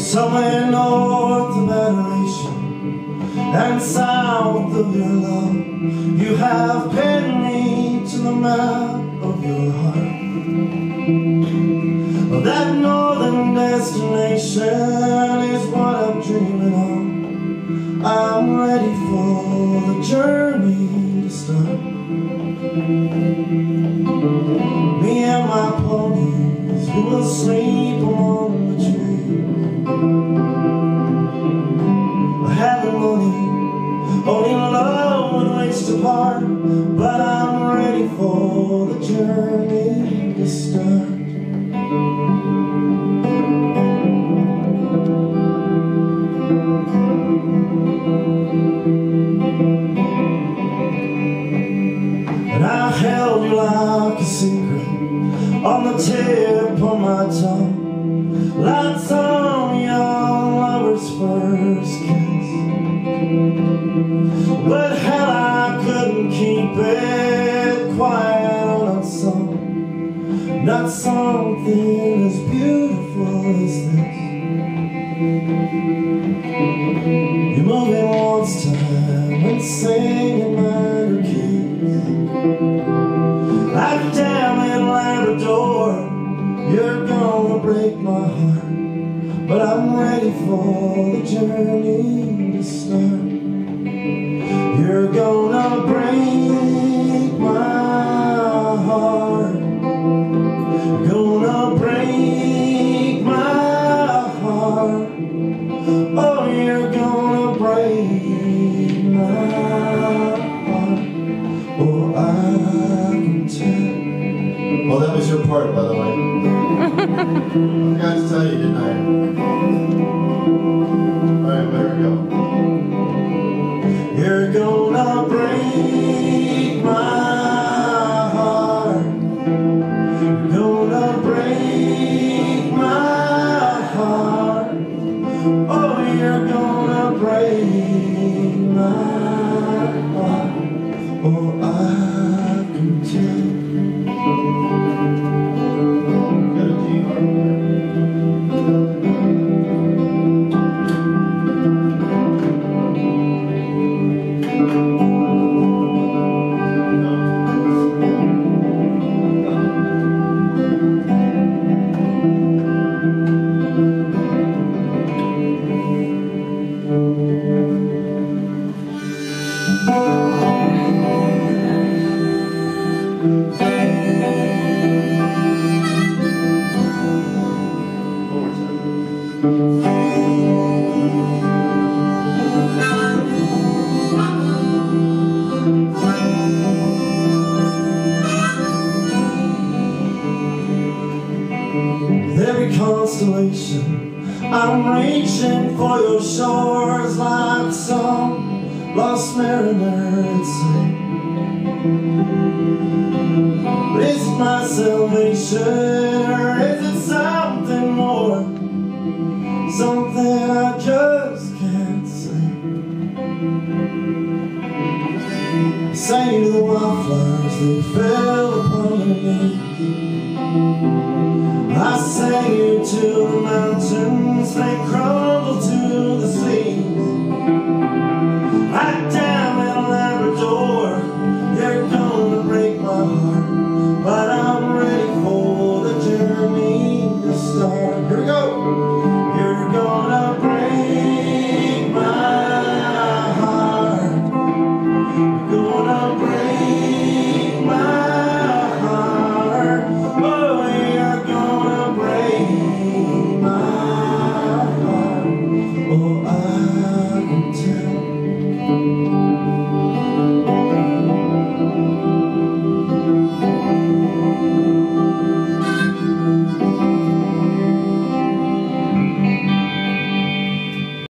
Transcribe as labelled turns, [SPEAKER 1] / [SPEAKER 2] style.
[SPEAKER 1] somewhere north of adoration and south of your love. You have pinned me to the map of your heart. That northern destination. Only love would waste apart. But I'm ready for the journey to start. And I held you like a secret on the tip of my tongue, like couldn't keep it quiet unsung, not something as beautiful as this. You're moving once time and singing minor keys. Like damn in Labrador, you're gonna break my heart. But I'm ready for the journey to start. You're gonna Oh.
[SPEAKER 2] Well, that was your part, by the way. I forgot to tell you, didn't I?
[SPEAKER 1] Constellation, I'm reaching for your shores like some lost mariner at sea. But is my salvation, or is it something more? Something I just can't say. Sang to the wildflowers, they fell upon knees.